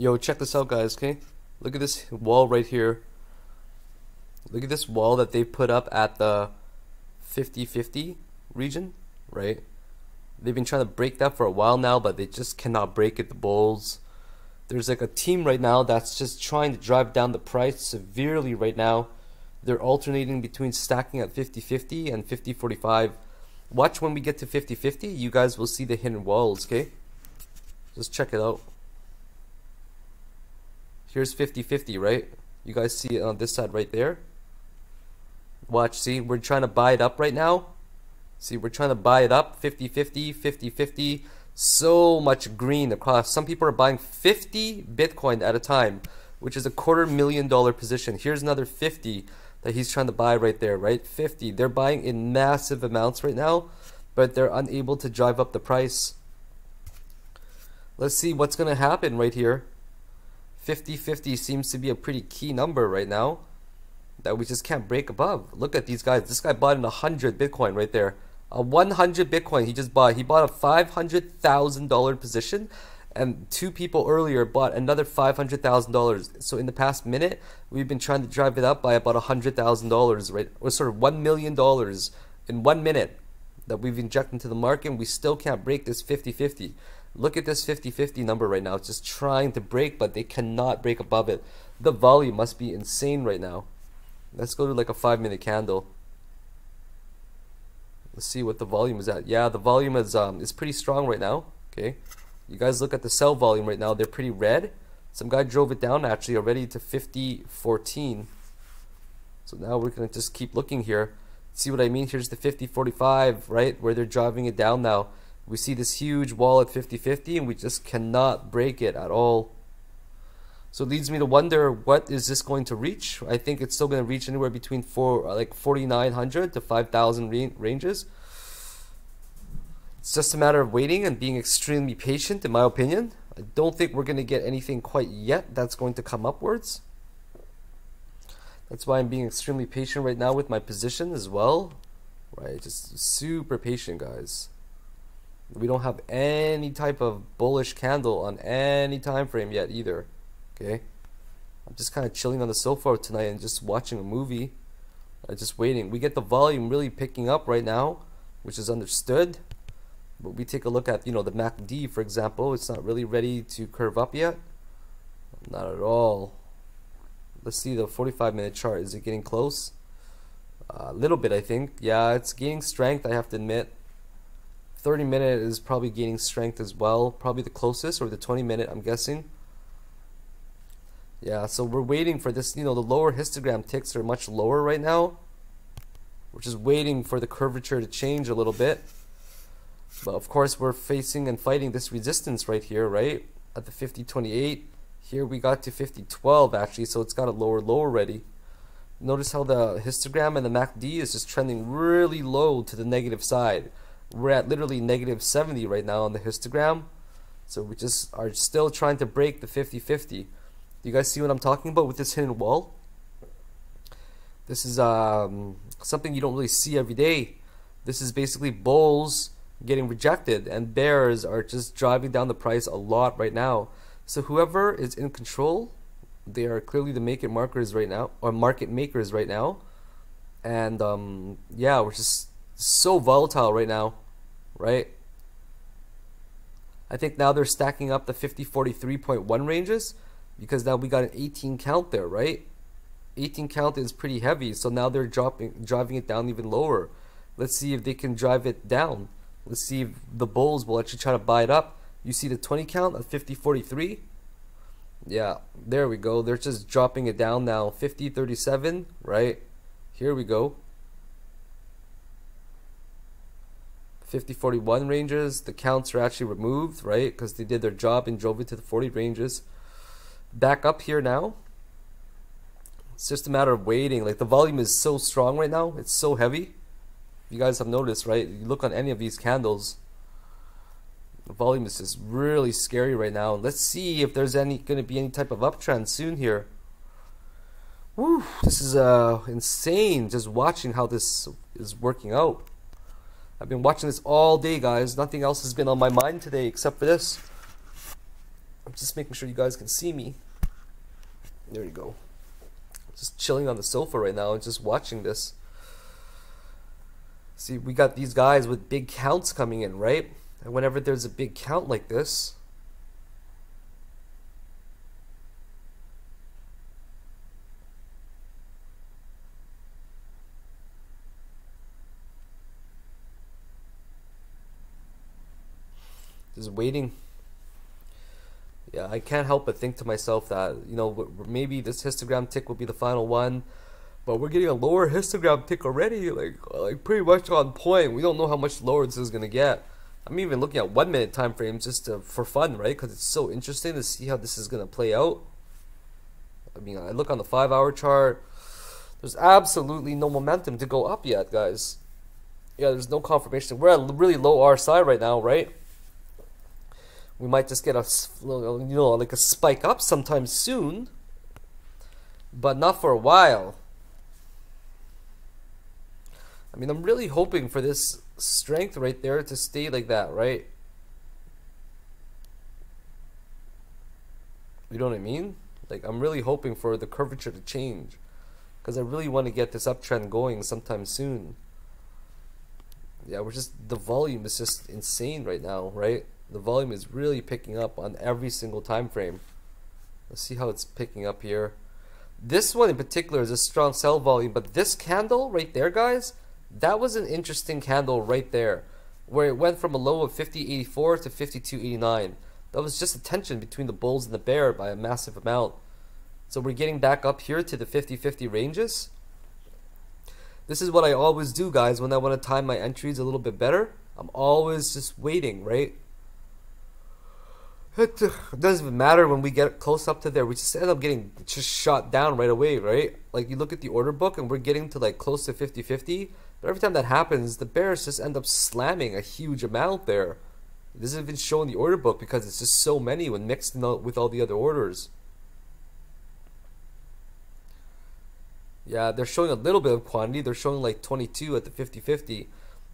Yo, check this out, guys, okay? Look at this wall right here. Look at this wall that they put up at the 50-50 region, right? They've been trying to break that for a while now, but they just cannot break it, the bulls. There's like a team right now that's just trying to drive down the price severely right now. They're alternating between stacking at 50-50 and 50-45. Watch when we get to 50-50, you guys will see the hidden walls, okay? Just check it out. Here's 50-50, right? You guys see it on this side right there? Watch, see, we're trying to buy it up right now. See, we're trying to buy it up 50-50, 50-50. So much green across. Some people are buying 50 Bitcoin at a time, which is a quarter million dollar position. Here's another 50 that he's trying to buy right there, right? 50. They're buying in massive amounts right now, but they're unable to drive up the price. Let's see what's going to happen right here. 50-50 seems to be a pretty key number right now that we just can't break above. Look at these guys. This guy bought in 100 Bitcoin right there. A 100 Bitcoin he just bought. He bought a $500,000 position and two people earlier bought another $500,000. So in the past minute, we've been trying to drive it up by about $100,000, right? Or sort of $1 million in one minute that we've injected into the market and we still can't break this 50-50. Look at this 50-50 number right now. It's just trying to break, but they cannot break above it. The volume must be insane right now. Let's go to like a five minute candle. Let's see what the volume is at. Yeah, the volume is um is pretty strong right now. Okay. You guys look at the sell volume right now. They're pretty red. Some guy drove it down actually already to 50.14. So now we're going to just keep looking here. See what I mean? Here's the 50.45, right? Where they're driving it down now. We see this huge wall at 50.50 and we just cannot break it at all. So it leads me to wonder what is this going to reach? I think it's still going to reach anywhere between four, uh, like 4,900 to 5,000 ranges. It's just a matter of waiting and being extremely patient, in my opinion. I don't think we're going to get anything quite yet that's going to come upwards. That's why I'm being extremely patient right now with my position as well. Right, just super patient, guys. We don't have any type of bullish candle on any time frame yet either. Okay, I'm just kind of chilling on the sofa tonight and just watching a movie. Uh, just waiting. We get the volume really picking up right now, which is understood. But we take a look at, you know, the MACD, for example. It's not really ready to curve up yet. Not at all. Let's see the 45 minute chart. Is it getting close? A uh, little bit, I think. Yeah, it's gaining strength, I have to admit. 30 minute is probably gaining strength as well. Probably the closest, or the 20 minute, I'm guessing. Yeah, so we're waiting for this, you know, the lower histogram ticks are much lower right now. We're just waiting for the curvature to change a little bit. But of course, we're facing and fighting this resistance right here, right? At the 5028. Here we got to 5012 actually, so it's got a lower low already. Notice how the histogram and the MACD is just trending really low to the negative side. We're at literally negative 70 right now on the histogram. So we just are still trying to break the 50-50. Do you guys see what I'm talking about with this hidden wall? This is um, something you don't really see every day. This is basically bulls getting rejected and bears are just driving down the price a lot right now. So whoever is in control, they are clearly the market markers right now or market makers right now. And um, yeah, we're just so volatile right now, right? I think now they're stacking up the 5043.1 ranges because now we got an 18 count there, right? 18 count is pretty heavy, so now they're dropping driving it down even lower. Let's see if they can drive it down. Let's see if the Bulls will actually try to buy it up. You see the 20 count at 50.43? Yeah, there we go. They're just dropping it down now. 50.37, right? Here we go. 50.41 ranges. The counts are actually removed, right? Because they did their job and drove it to the 40 ranges. Back up here now. It's just a matter of waiting. Like the volume is so strong right now. It's so heavy you guys have noticed, right? You look on any of these candles, the volume is just really scary right now. Let's see if there's any going to be any type of uptrend soon here. Woo, this is uh, insane just watching how this is working out. I've been watching this all day, guys. Nothing else has been on my mind today except for this. I'm just making sure you guys can see me. There you go. I'm Just chilling on the sofa right now and just watching this. See, we got these guys with big counts coming in, right? And whenever there's a big count like this, waiting. Yeah, I can't help but think to myself that, you know, maybe this histogram tick will be the final one, but we're getting a lower histogram tick already, like, like pretty much on point. We don't know how much lower this is going to get. I'm even looking at one minute time frames just to, for fun, right? Because it's so interesting to see how this is going to play out. I mean, I look on the five hour chart. There's absolutely no momentum to go up yet, guys. Yeah, there's no confirmation. We're at really low RSI right now, right? We might just get a you know like a spike up sometime soon but not for a while. I mean I'm really hoping for this strength right there to stay like that right? You know what I mean? Like I'm really hoping for the curvature to change because I really want to get this uptrend going sometime soon. Yeah we're just the volume is just insane right now right the volume is really picking up on every single time frame. Let's see how it's picking up here. This one in particular is a strong sell volume, but this candle right there, guys, that was an interesting candle right there, where it went from a low of 50.84 to 52.89. That was just a tension between the bulls and the bear by a massive amount. So we're getting back up here to the 50-50 ranges. This is what I always do, guys, when I want to time my entries a little bit better. I'm always just waiting, right? It doesn't even matter when we get close up to there. We just end up getting just shot down right away, right? Like you look at the order book and we're getting to like close to 50-50. But every time that happens, the bears just end up slamming a huge amount there. Doesn't even show in the order book because it's just so many when mixed with all the other orders. Yeah, they're showing a little bit of quantity. They're showing like 22 at the 50-50.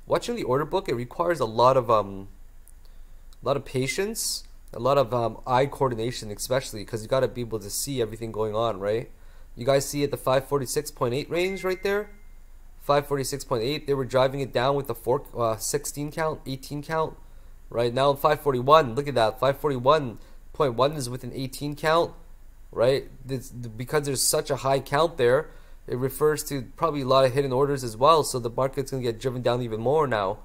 Watching the order book, it requires a lot of um, a lot of patience a lot of um, eye coordination, especially because you got to be able to see everything going on, right? You guys see at the 546.8 range right there? 546.8, they were driving it down with the four, uh, 16 count, 18 count. Right now 541, look at that, 541.1 is with an 18 count, right? Because there's such a high count there, it refers to probably a lot of hidden orders as well, so the market's going to get driven down even more now.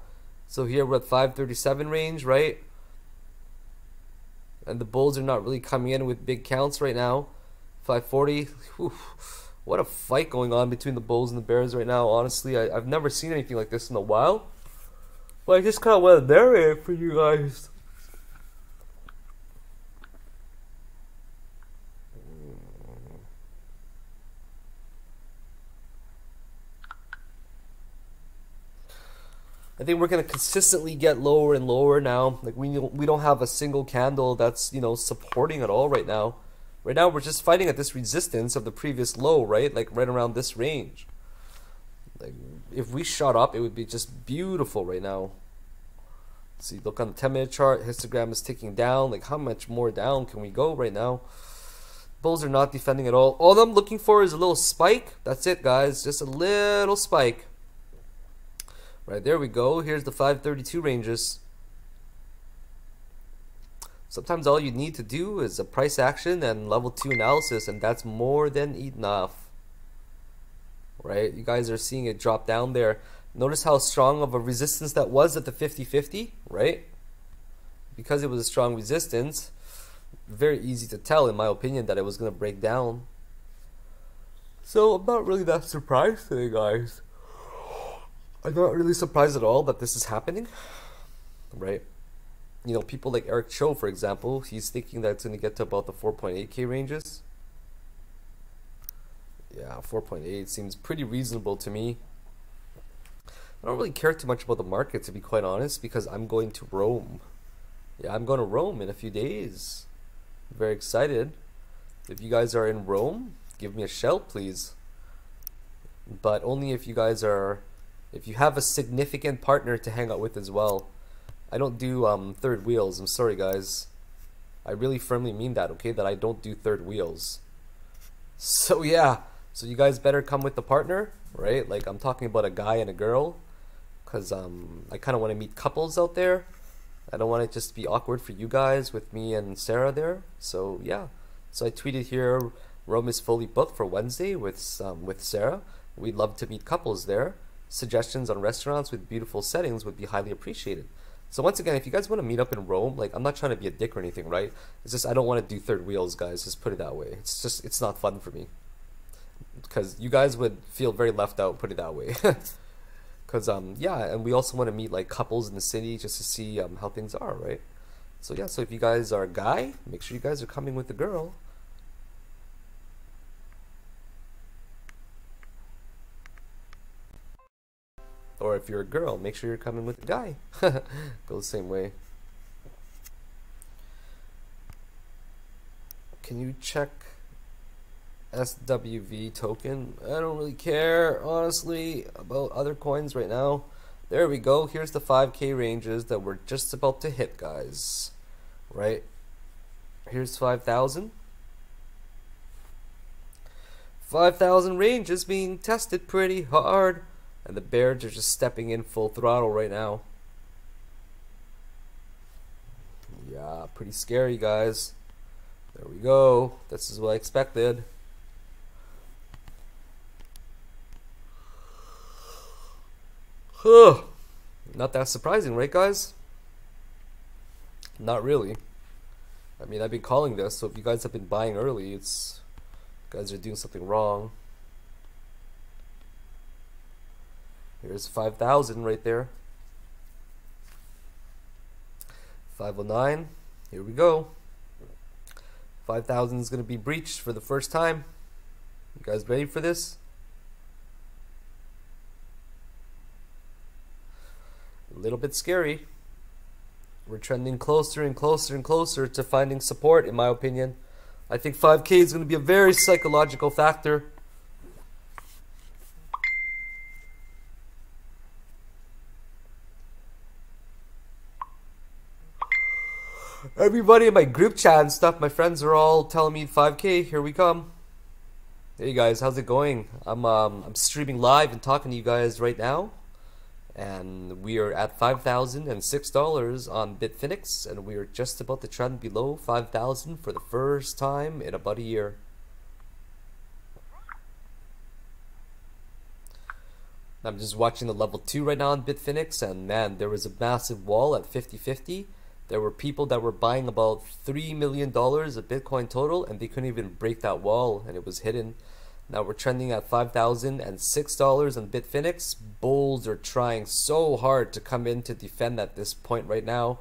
So here we're at 537 range, right? And the Bulls are not really coming in with big counts right now. 540. Whew. What a fight going on between the Bulls and the Bears right now. Honestly, I, have never seen anything like this in a while. But I just kind of to narrate for you guys. I think we're going to consistently get lower and lower now. Like we we don't have a single candle that's you know supporting at all right now. Right now we're just fighting at this resistance of the previous low, right? Like right around this range. Like if we shot up, it would be just beautiful right now. Let's see, look on the 10 minute chart. Histogram is ticking down. Like how much more down can we go right now? Bulls are not defending at all. All I'm looking for is a little spike. That's it, guys. Just a little spike. Right, there we go. Here's the 532 ranges. Sometimes all you need to do is a price action and level 2 analysis and that's more than enough. Right, you guys are seeing it drop down there. Notice how strong of a resistance that was at the 50-50, right? Because it was a strong resistance, very easy to tell in my opinion that it was going to break down. So I'm not really that surprised today, guys. I'm not really surprised at all that this is happening, right? You know, people like Eric Cho, for example, he's thinking that it's going to get to about the 4.8k ranges. Yeah, 4.8 seems pretty reasonable to me. I don't really care too much about the market, to be quite honest, because I'm going to Rome. Yeah, I'm going to Rome in a few days. I'm very excited. If you guys are in Rome, give me a shout, please. But only if you guys are if you have a significant partner to hang out with as well. I don't do um, third wheels. I'm sorry, guys. I really firmly mean that, okay? That I don't do third wheels. So yeah, so you guys better come with the partner, right? Like I'm talking about a guy and a girl, cause um I kind of want to meet couples out there. I don't want it just to be awkward for you guys with me and Sarah there. So yeah, so I tweeted here, Rome is fully booked for Wednesday with um, with Sarah. We'd love to meet couples there. Suggestions on restaurants with beautiful settings would be highly appreciated. So once again, if you guys want to meet up in Rome, like I'm not trying to be a dick or anything, right? It's just I don't want to do third wheels, guys. Just put it that way. It's just it's not fun for me because you guys would feel very left out. Put it that way. Because um yeah, and we also want to meet like couples in the city just to see um how things are, right? So yeah, so if you guys are a guy, make sure you guys are coming with a girl. Or if you're a girl, make sure you're coming with a guy. Go the same way. Can you check SWV token? I don't really care, honestly, about other coins right now. There we go. Here's the 5k ranges that we're just about to hit, guys. Right? Here's 5,000. 5,000 ranges being tested pretty hard. And the Bears are just stepping in full throttle right now. Yeah, pretty scary, guys. There we go. This is what I expected. Huh. Not that surprising, right, guys? Not really. I mean, I've been calling this, so if you guys have been buying early, it's you guys are doing something wrong. Here's 5,000 right there. 509. Here we go. 5,000 is going to be breached for the first time. You guys ready for this? A little bit scary. We're trending closer and closer and closer to finding support, in my opinion. I think 5K is going to be a very psychological factor. Everybody in my group chat and stuff, my friends are all telling me 5K. Here we come. Hey guys, how's it going? I'm um, I'm streaming live and talking to you guys right now, and we are at five thousand and six dollars on Bitfinex, and we are just about to trend below five thousand for the first time in about a year. I'm just watching the level two right now on Bitfinex, and man, there was a massive wall at 50-50 there were people that were buying about $3 million of Bitcoin total and they couldn't even break that wall and it was hidden. Now we're trending at $5,006 on Bitfinex. Bulls are trying so hard to come in to defend at this point right now.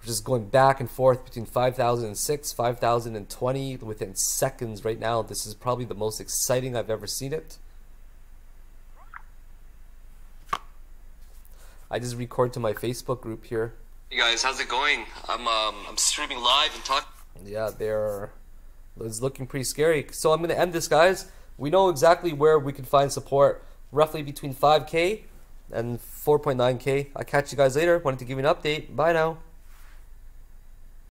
We're just going back and forth between 5,006, 5,020 within seconds right now. This is probably the most exciting I've ever seen it. I just record to my Facebook group here. Hey guys, how's it going? I'm um, I'm streaming live and talking. Yeah, they're it's looking pretty scary. So I'm gonna end this, guys. We know exactly where we can find support, roughly between 5k and 4.9k. I'll catch you guys later. Wanted to give you an update. Bye now.